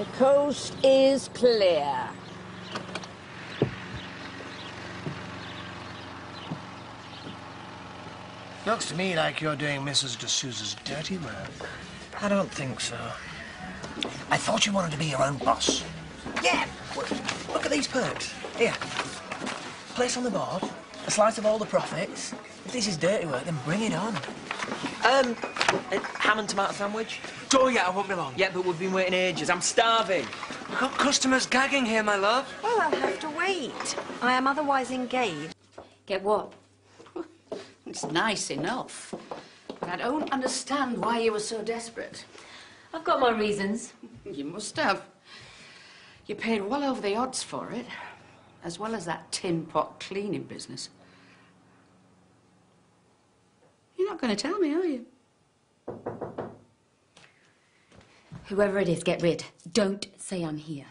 The coast is clear. Looks to me like you're doing Mrs. de Souza's dirty work. I don't think so. I thought you wanted to be your own boss. Yeah, look at these perks. Here, place on the board, a slice of all the profits. If this is dirty work, then bring it on. Um, a ham and tomato sandwich? Oh, yeah, I won't be long. Yeah, but we've been waiting ages. I'm starving. We've got customers gagging here, my love. Well, I'll have to wait. I am otherwise engaged. Get what? It's nice enough. But I don't understand why you were so desperate. I've got my reasons. You must have. You paid well over the odds for it, as well as that tin pot cleaning business. You're not going to tell me, are you? Whoever it is, get rid. Don't say I'm here.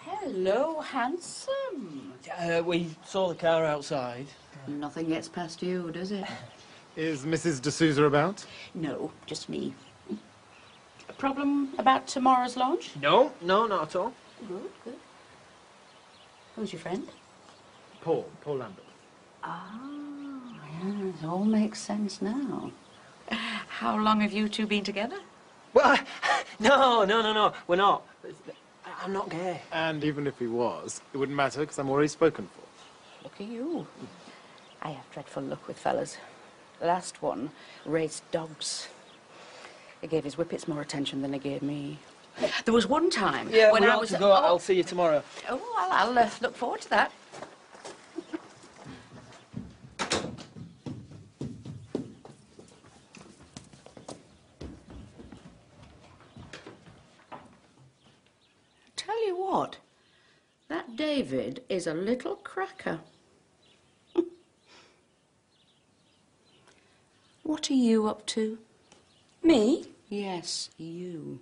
Hello, handsome. Uh, we saw the car outside. Nothing gets past you, does it? Is Mrs. de Souza about? No, just me. A problem about tomorrow's launch? No, no, not at all. Good, good. Who's your friend? Paul, Paul Lambert. Ah, yeah, it all makes sense now. How long have you two been together? Well, no, no, no, no, we're not. I- I'm not gay. And even if he was, it wouldn't matter because I'm already spoken for. Look at you. I have dreadful luck with fellas. The last one raised dogs. He gave his whippets more attention than he gave me. There was one time Yeah, when we I ought was. to go. Oh, I'll see you tomorrow. oh, I'll, I'll uh, look forward to that. Tell you what, that David is a little cracker. what are you up to? Me? Yes, you.